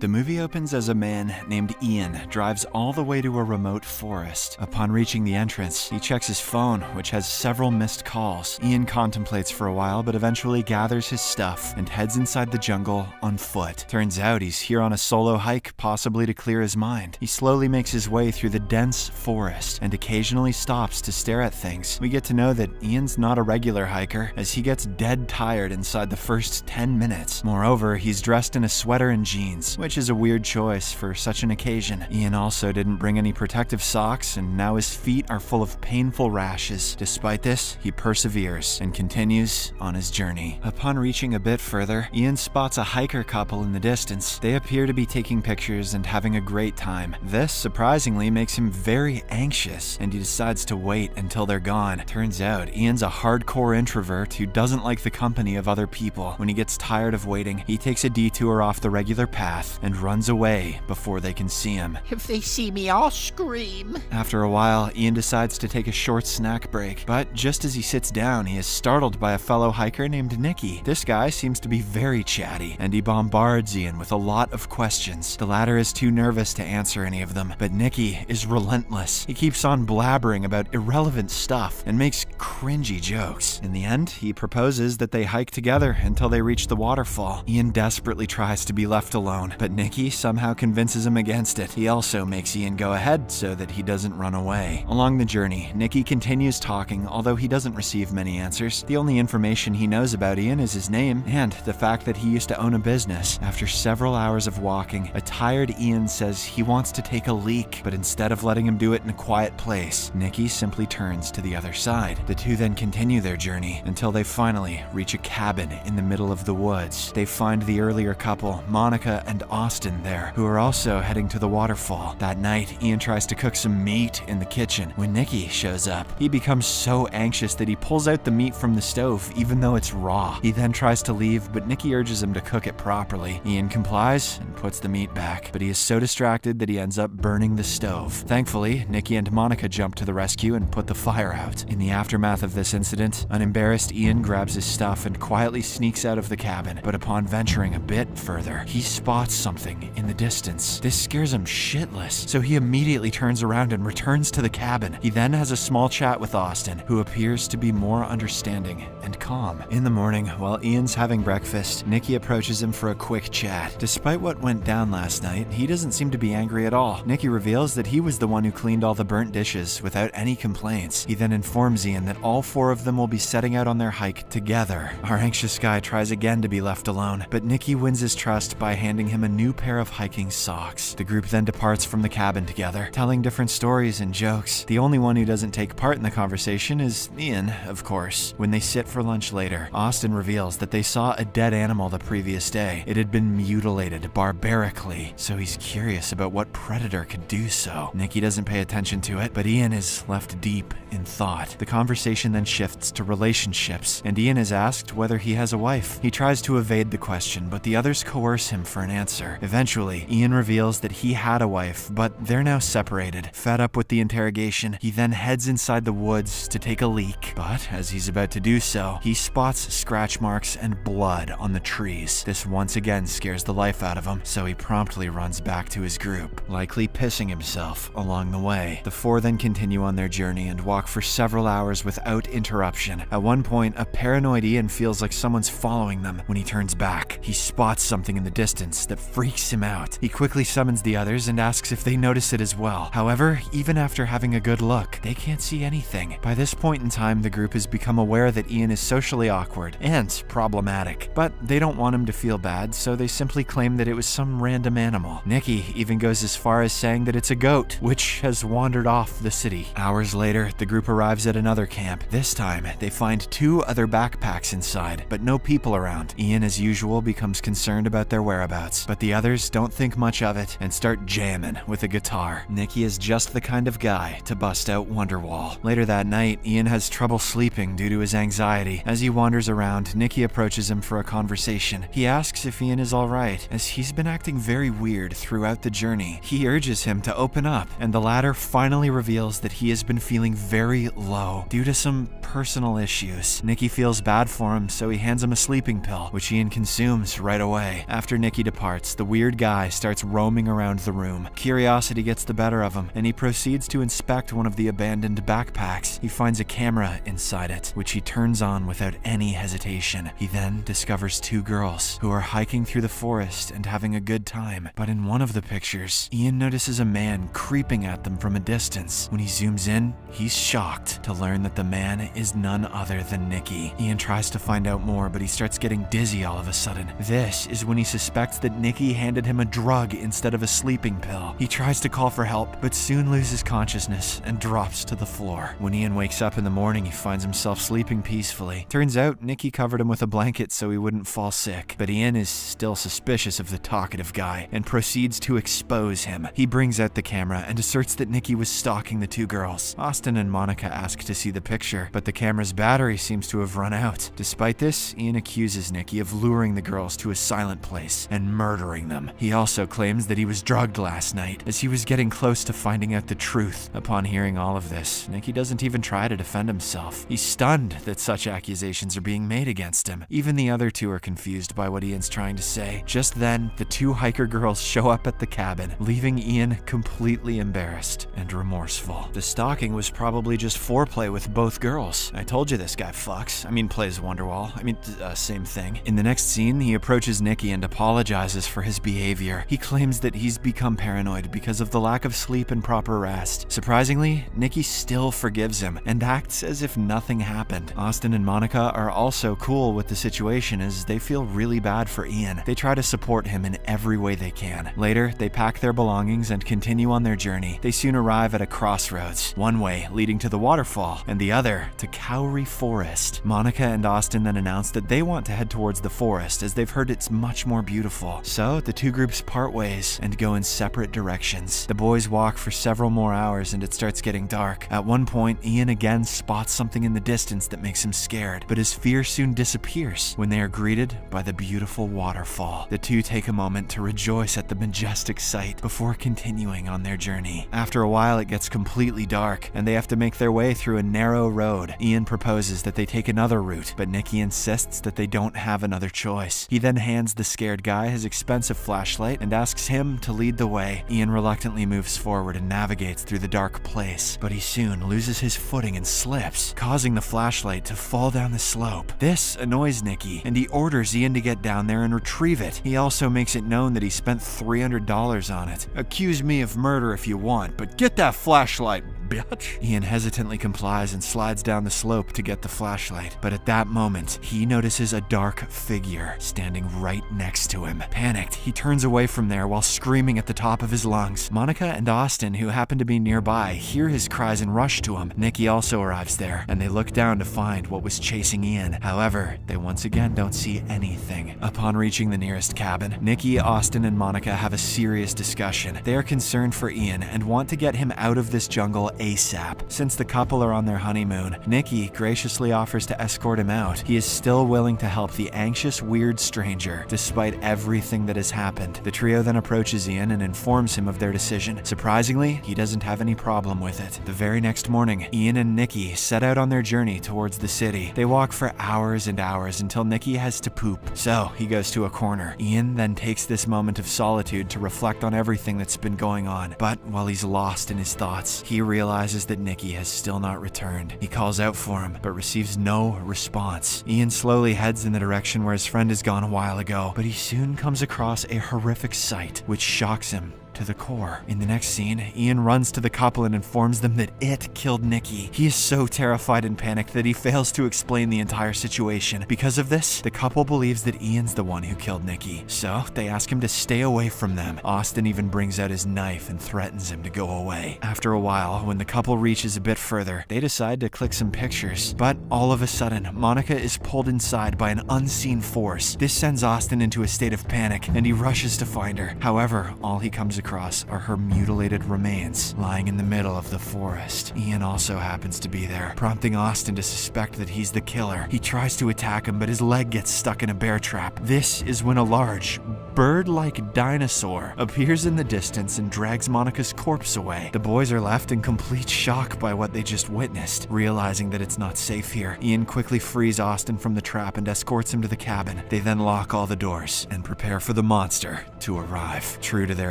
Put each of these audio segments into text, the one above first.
The movie opens as a man named Ian drives all the way to a remote forest. Upon reaching the entrance, he checks his phone, which has several missed calls. Ian contemplates for a while, but eventually gathers his stuff and heads inside the jungle on foot. Turns out he's here on a solo hike, possibly to clear his mind. He slowly makes his way through the dense forest and occasionally stops to stare at things. We get to know that Ian's not a regular hiker, as he gets dead tired inside the first 10 minutes. Moreover, he's dressed in a sweater and jeans, which is a weird choice for such an occasion. Ian also didn't bring any protective socks, and now his feet are full of painful rashes. Despite this, he perseveres and continues on his journey. Upon reaching a bit further, Ian spots a hiker couple in the distance. They appear to be taking pictures and having a great time. This, surprisingly, makes him very anxious, and he decides to wait until they're gone. Turns out, Ian's a hardcore introvert who doesn't like the company of other people. When he gets tired of waiting, he takes a detour off the regular path and runs away before they can see him. If they see me, I'll scream. After a while, Ian decides to take a short snack break, but just as he sits down, he is startled by a fellow hiker named Nicky. This guy seems to be very chatty, and he bombards Ian with a lot of questions. The latter is too nervous to answer any of them, but Nicky is relentless. He keeps on blabbering about irrelevant stuff and makes cringy jokes. In the end, he proposes that they hike together until they reach the waterfall. Ian desperately tries to be left alone, but Nikki somehow convinces him against it. He also makes Ian go ahead so that he doesn't run away. Along the journey, Nikki continues talking, although he doesn't receive many answers. The only information he knows about Ian is his name and the fact that he used to own a business. After several hours of walking, a tired Ian says he wants to take a leak, but instead of letting him do it in a quiet place, Nikki simply turns to the other side. The two then continue their journey until they finally reach a cabin in the middle of the woods. They find the earlier couple, Monica and Austin, there, who are also heading to the waterfall. That night, Ian tries to cook some meat in the kitchen. When Nikki shows up, he becomes so anxious that he pulls out the meat from the stove, even though it's raw. He then tries to leave, but Nikki urges him to cook it properly. Ian complies and puts the meat back, but he is so distracted that he ends up burning the stove. Thankfully, Nikki and Monica jump to the rescue and put the fire out. In the aftermath of this incident, an embarrassed Ian grabs his stuff and quietly sneaks out of the cabin, but upon venturing a bit further, he spots something in the distance. This scares him shitless, so he immediately turns around and returns to the cabin. He then has a small chat with Austin, who appears to be more understanding and calm. In the morning, while Ian's having breakfast, Nikki approaches him for a quick chat. Despite what went down last night, he doesn't seem to be angry at all. Nikki reveals that he was the one who cleaned all the burnt dishes without any complaints. He then informs Ian that all four of them will be setting out on their hike together. Our anxious guy tries again to be left alone, but Nikki wins his trust by handing him a new pair of hiking socks. The group then departs from the cabin together, telling different stories and jokes. The only one who doesn't take part in the conversation is Ian, of course. When they sit for lunch later, Austin reveals that they saw a dead animal the previous day. It had been mutilated barbarically, so he's curious about what predator could do so. Nicky doesn't pay attention to it, but Ian is left deep in thought. The conversation then shifts to relationships, and Ian is asked whether he has a wife. He tries to evade the question, but the others coerce him for an answer. Eventually, Ian reveals that he had a wife, but they're now separated. Fed up with the interrogation, he then heads inside the woods to take a leak. But as he's about to do so, he spots scratch marks and blood on the trees. This once again scares the life out of him, so he promptly runs back to his group, likely pissing himself along the way. The four then continue on their journey and walk for several hours without interruption. At one point, a paranoid Ian feels like someone's following them. When he turns back, he spots something in the distance that freaks him out. He quickly summons the others and asks if they notice it as well. However, even after having a good look, they can't see anything. By this point in time, the group has become aware that Ian is socially awkward and problematic, but they don't want him to feel bad, so they simply claim that it was some random animal. Nikki even goes as far as saying that it's a goat, which has wandered off the city. Hours later, the group arrives at another camp. This time, they find two other backpacks inside, but no people around. Ian, as usual, becomes concerned about their whereabouts, but the others don't think much of it and start jamming with a guitar. Nicky is just the kind of guy to bust out Wonderwall. Later that night, Ian has trouble sleeping due to his anxiety. As he wanders around, Nicky approaches him for a conversation. He asks if Ian is alright, as he's been acting very weird throughout the journey. He urges him to open up, and the latter finally reveals that he has been feeling very low due to some personal issues. Nicky feels bad for him, so he hands him a sleeping pill, which Ian consumes right away. After Nicky departs, the weird guy starts roaming around the room. Curiosity gets the better of him, and he proceeds to inspect one of the abandoned backpacks. He finds a camera inside it, which he turns on without any hesitation. He then discovers two girls who are hiking through the forest and having a good time. But in one of the pictures, Ian notices a man creeping at them from a distance. When he zooms in, he's shocked to learn that the man is none other than Nikki. Ian tries to find out more, but he starts getting dizzy all of a sudden. This is when he suspects that Nicky handed him a drug instead of a sleeping pill. He tries to call for help, but soon loses consciousness and drops to the floor. When Ian wakes up in the morning, he finds himself sleeping peacefully. Turns out Nikki covered him with a blanket so he wouldn't fall sick, but Ian is still suspicious of the talkative guy and proceeds to expose him. He brings out the camera and asserts that Nikki was stalking the two girls. Austin and Monica ask to see the picture, but the camera's battery seems to have run out. Despite this, Ian accuses Nikki of luring the girls to a silent place and murdering them. He also claims that he was drugged last night as he was getting close to finding out the truth. Upon hearing all of this, Nicky doesn't even try to defend himself. He's stunned that such accusations are being made against him. Even the other two are confused by what Ian's trying to say. Just then, the two hiker girls show up at the cabin, leaving Ian completely embarrassed and remorseful. The stalking was probably just foreplay with both girls. I told you this guy fucks. I mean, plays Wonderwall. I mean, uh, same thing. In the next scene, he approaches Nicky and apologizes for his behavior. He claims that he's become paranoid because of the lack of sleep and proper rest. Surprisingly, Nikki still forgives him and acts as if nothing happened. Austin and Monica are also cool with the situation as they feel really bad for Ian. They try to support him in every way they can. Later, they pack their belongings and continue on their journey. They soon arrive at a crossroads, one way leading to the waterfall and the other to Cowrie Forest. Monica and Austin then announce that they want to head towards the forest as they've heard it's much more beautiful. So the two groups part ways and go in separate directions. The boys walk for several more hours and it starts getting dark. At one point, Ian again spots something in the distance that makes him scared, but his fear soon disappears when they are greeted by the beautiful waterfall. The two take a moment to rejoice at the majestic sight before continuing on their journey. After a while, it gets completely dark and they have to make their way through a narrow road. Ian proposes that they take another route, but Nikki insists that they don't have another choice. He then hands the scared guy his expensive flashlight and asks him to lead the way. Ian reluctantly moves forward and navigates through the dark place, but he soon loses his footing and slips, causing the flashlight to fall down the slope. This annoys Nicky, and he orders Ian to get down there and retrieve it. He also makes it known that he spent $300 on it. Accuse me of murder if you want, but get that flashlight, bitch. Ian hesitantly complies and slides down the slope to get the flashlight, but at that moment, he notices a dark figure standing right next to him. Panicked, he turns away from there while screaming at the top of his lungs. Monica and Austin, who happen to be nearby, hear his cries and rush to him. Nikki also arrives there, and they look down to find what was chasing Ian. However, they once again don't see anything. Upon reaching the nearest cabin, Nikki, Austin, and Monica have a serious discussion. They are concerned for Ian and want to get him out of this jungle ASAP. Since the couple are on their honeymoon, Nikki graciously offers to escort him out. He is still willing to help the anxious, weird stranger, despite everything that has happened. The trio then approaches Ian and informs him of their decision. Surprisingly, he doesn't have any problem with it. The very next morning, Ian and Nikki set out on their journey towards the city. They walk for hours and hours until Nikki has to poop, so he goes to a corner. Ian then takes this moment of solitude to reflect on everything that's been going on, but while he's lost in his thoughts, he realizes that Nikki has still not returned. He calls out for him, but receives no response. Ian slowly heads in the direction where his friend has gone a while ago, but he soon comes across a horrific sight which shocks him to the core. In the next scene, Ian runs to the couple and informs them that it killed Nikki. He is so terrified and panicked that he fails to explain the entire situation. Because of this, the couple believes that Ian's the one who killed Nikki, so they ask him to stay away from them. Austin even brings out his knife and threatens him to go away. After a while, when the couple reaches a bit further, they decide to click some pictures. But all of a sudden, Monica is pulled inside by an unseen force. This sends Austin into a state of panic, and he rushes to find her. However, all he comes across are her mutilated remains lying in the middle of the forest. Ian also happens to be there, prompting Austin to suspect that he's the killer. He tries to attack him, but his leg gets stuck in a bear trap. This is when a large, bird-like dinosaur appears in the distance and drags Monica's corpse away. The boys are left in complete shock by what they just witnessed. Realizing that it's not safe here, Ian quickly frees Austin from the trap and escorts him to the cabin. They then lock all the doors and prepare for the monster to arrive. True to their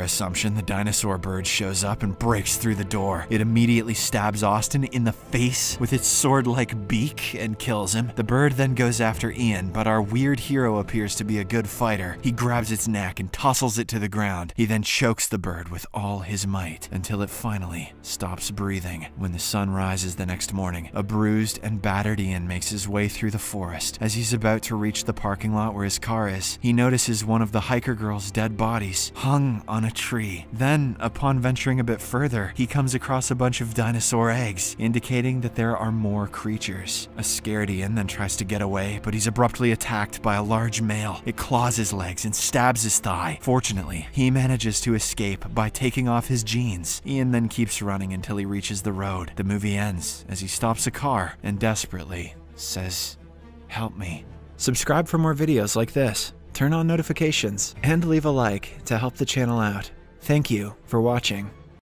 assumption, the dinosaur bird shows up and breaks through the door. It immediately stabs Austin in the face with its sword-like beak and kills him. The bird then goes after Ian, but our weird hero appears to be a good fighter. He grabs its neck and tossles it to the ground. He then chokes the bird with all his might until it finally stops breathing. When the sun rises the next morning, a bruised and battered Ian makes his way through the forest. As he's about to reach the parking lot where his car is, he notices one of the hiker girl's dead bodies hung on a tree. Then, upon venturing a bit further, he comes across a bunch of dinosaur eggs, indicating that there are more creatures. A scared Ian then tries to get away, but he's abruptly attacked by a large male. It claws his legs and stabs his thigh. Fortunately, he manages to escape by taking off his jeans. Ian then keeps running until he reaches the road. The movie ends as he stops a car and desperately says, Help me. Subscribe for more videos like this, turn on notifications, and leave a like to help the channel out. Thank you for watching.